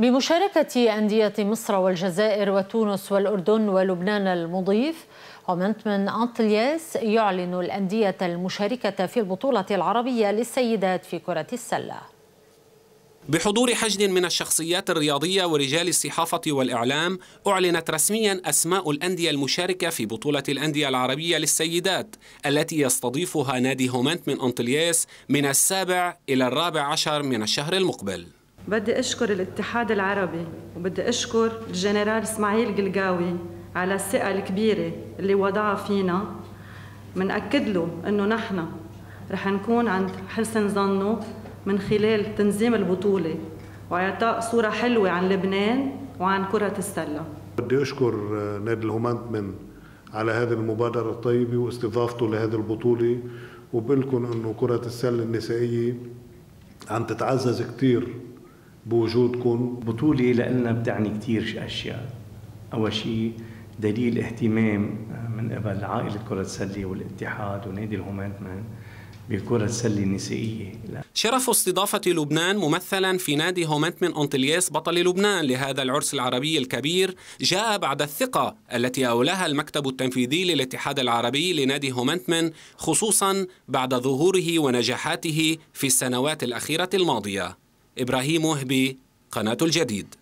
بمشاركة أندية مصر والجزائر وتونس والأردن ولبنان المضيف هومنت من أنطلياس يعلن الأندية المشاركة في البطولة العربية للسيدات في كرة السلة. بحضور حشد من الشخصيات الرياضية ورجال الصحافة والإعلام أعلنت رسميا أسماء الأندية المشاركة في بطولة الأندية العربية للسيدات التي يستضيفها نادي هومنت من أنطلياس من السابع إلى الرابع عشر من الشهر المقبل. بدي أشكر الاتحاد العربي وبدي أشكر الجنرال إسماعيل قلقاوي على الثقة الكبيرة اللي وضعها فينا. منأكد له أنه نحن رح نكون عند حسن ظنه من خلال تنظيم البطولة وإعطاء صورة حلوة عن لبنان وعن كرة السلة. بدي أشكر نادي الهومانت من على هذه المبادرة الطيبة واستضافته لهذه البطولة وبقول لكم أنه كرة السلة النسائية عم تتعزز كثير بوجودكم بطولة لنا بتعني كثير أشياء. أول شيء دليل اهتمام من قبل عائلة كرة السلة والاتحاد ونادي الهومانت مان بكرة السلة النسائية شرف استضافة لبنان ممثلا في نادي هومنت من أنطلياس بطل لبنان لهذا العرس العربي الكبير جاء بعد الثقة التي أولاها المكتب التنفيذي للاتحاد العربي لنادي هومنتمن خصوصا بعد ظهوره ونجاحاته في السنوات الأخيرة الماضية. إبراهيم وهبي قناة الجديد.